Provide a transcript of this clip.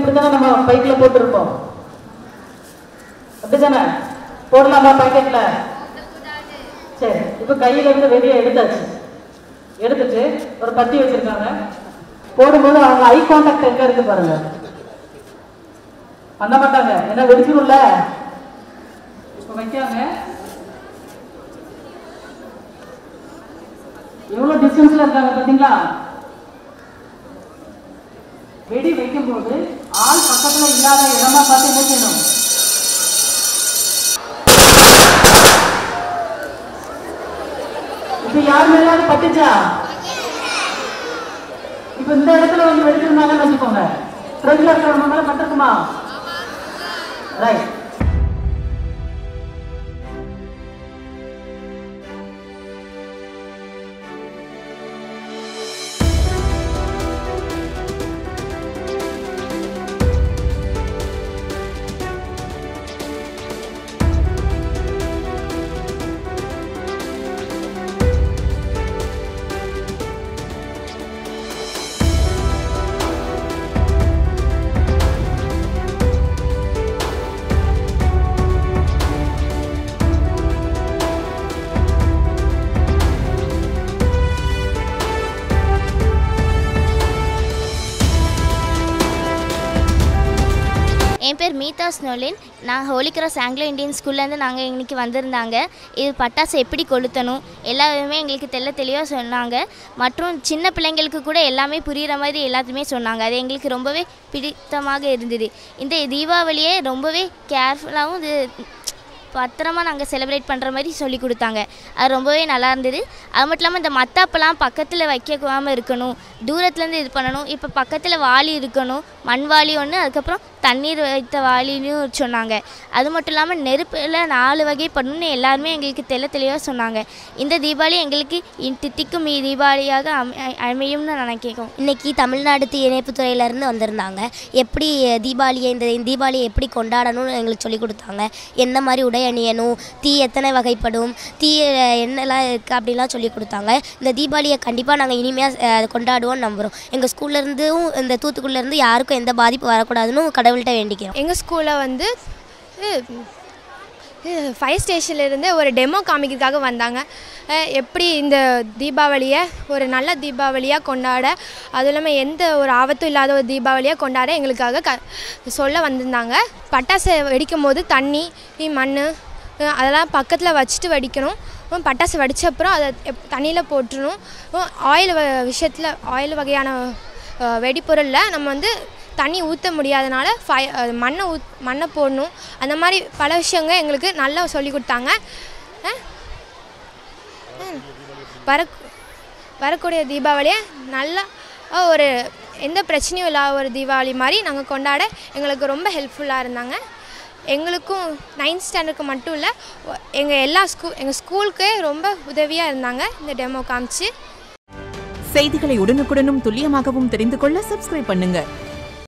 இப்படித்தானே நம்ம பைக்ல போட்டிருப்போம்? அப்படித்தானே? போடலாமா பாக்கெட்ல சரி இப்போ கையில இருந்து வெளியே எடுத்தாச்சு. எடுத்துட்டு ஒரு பத்தி வச்சிருக்காங்க. போடும்போது அவங்க ஐ கான்டாக்ட் எங்க இருக்கு பாருங்க. பண்ண மாட்டாங்க. என்ன வெடிச்சிடும்ல இப்போ வைக்காங்க எவ்வளோ டிஸ்டன்ஸில் இருக்காங்க பார்த்தீங்களா வெடி வைக்கும்போது ஆள் பக்கத்துல இல்லாத இடமா பார்த்து என்ன செய்யணும்? இப்ப யார் மேலாவது பட்டுச்சா? இப்ப இந்த இடத்துல வந்து வெடிச்சிருந்தாங்கன்னு வச்சுக்கோங்க? ரெகுலர் இருக்கிறவங்க பட்டிருக்குமா? ரைட் மீதா ஸ்னோலின் நான் ஹோலி கிராஸ் ஆங்கிலோ இந்தியன் ஸ்கூல்லேருந்து நாங்கள் இன்னைக்கு வந்திருந்தாங்க. இது பட்டாசு எப்படி கொளுத்தணும் எல்லாமே எங்களுக்கு தெள்ள தெளிவாக சொன்னாங்க. மற்றும் சின்ன பிள்ளைங்களுக்கு கூட எல்லாமே புரிகிற மாதிரி எல்லாத்தையுமே சொன்னாங்க. அது எங்களுக்கு ரொம்பவே பிடித்தமாக இருந்தது. இந்த தீபாவளியை ரொம்பவே கேர்ஃபுல்லாகவும் இது பத்திரமா நாங்கள் செலிப்ரேட் பண்ணுற மாதிரி சொல்லி கொடுத்தாங்க. அது ரொம்பவே நல்லா இருந்தது. அது மட்டும் இல்லாமல் இந்த மத்தாப்பெல்லாம் பக்கத்தில் வைக்காமல் இருக்கணும். தூரத்துலேருந்து இது பண்ணணும். இப்போ பக்கத்தில் வாளி இருக்கணும். மண் வாளி ஒன்று அதுக்கப்புறம் தண்ணீர் வைத்த வாளின்னு சொன்னாங்க. அது மட்டும் இல்லாமல் நெருப்பில் நாலு வகை பண்ணணும்னு எல்லாருமே எங்களுக்கு தெள்ள தெளிவாக சொன்னாங்க. இந்த தீபாவளி எங்களுக்கு தித்திக்கும் இ- தீபாவளியாக அமை அமையும்னு கேட்கும் இன்றைக்கி தமிழ்நாடு தீயணைப்புத்துறையிலேருந்து வந்திருந்தாங்க. எப்படி தீபாவளியை இந்த தீபாவளியை எப்படி கொண்டாடணும்னு எங்களுக்கு சொல்லி கொடுத்தாங்க. என்ன மாதிரி உடை அணியணும் தீ எத்தனை வகைப்படும் தீ என்னெல்லாம் இருக்குது அப்படிலாம் சொல்லி கொடுத்தாங்க. இந்த தீபாவளியை கண்டிப்பாக நாங்கள் இனிமையாக கொண்டாடுவோம்னு நம்புகிறோம் எங்கள் ஸ்கூல்லேருந்தும் இந்த தூத்துக்குடியிலேருந்து யாருக்கும் எந்த பாதிப்பு வரக்கூடாதுன்னு கடவுள்கிட்ட வேண்டிக்கிறோம். எங்கள் ஸ்கூலில் வந்து ஃபயர் ஸ்டேஷன்லேருந்து ஒரு டெமோ காமிக்கிறதுக்காக வந்தாங்க. எப்படி இந்த தீபாவளியை ஒரு நல்ல தீபாவளியாக கொண்டாட அதுவும் இல்லாமல் எந்த ஒரு ஆபத்தும் இல்லாத ஒரு தீபாவளியாக கொண்டாட எங்களுக்காக க சொல்ல வந்திருந்தாங்க. பட்டாசு வெடிக்கும் போது தண்ணி மண் அதெல்லாம் பக்கத்தில் வச்சுட்டு வெடிக்கணும். பட்டாசு வெடிச்ச அப்புறம் அதை தண்ணியில் போட்டுடணும் ஆயில் விஷயத்தில் ஆயில் வகையான வெடிப்பொருளில் நம்ம வந்து தண்ணி ஊற்ற முடியாதனால ஃபய மண்ணை ஊத் மண்ணை போடணும். அந்த மாதிரி பல விஷயங்கள் எங்களுக்கு நல்லா சொல்லி கொடுத்தாங்க. வர வரக்கூடிய தீபாவளியை நல்லா ஒரு எந்த பிரச்சனையும் இல்லாத ஒரு தீபாவளி மாதிரி நாங்கள் கொண்டாட எங்களுக்கு ரொம்ப ஹெல்ப்ஃபுல்லாக இருந்தாங்க. எங்களுக்கும் நைன்த் ஸ்டாண்டர்டுக்கு மட்டும் இல்லை எங்கள் எல்லா ஸ்கூ எங்கள் ஸ்கூலுக்கே ரொம்ப உதவியாக இருந்தாங்க இந்த டெமோ காமிச்சு. செய்திகளை உடனுக்குடனும் துல்லியமாகவும் தெரிந்து கொள்ள சப்ஸ்கிரைப் பண்ணுங்கள்